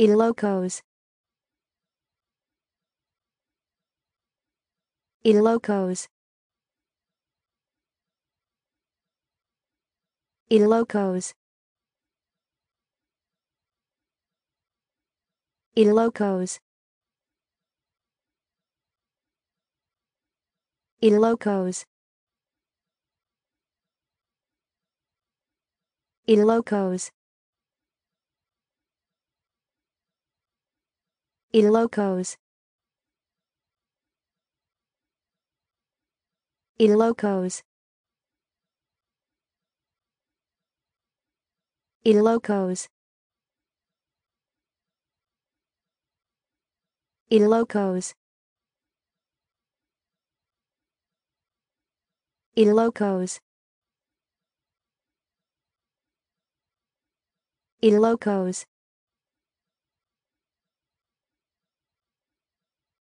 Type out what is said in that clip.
Ilocos. Ilocos. Ilocos. Ilocos. Ilocos. Ilocos. Ilocos. Ilocos. Ilocos. Ilocos. Ilocos. Ilocos.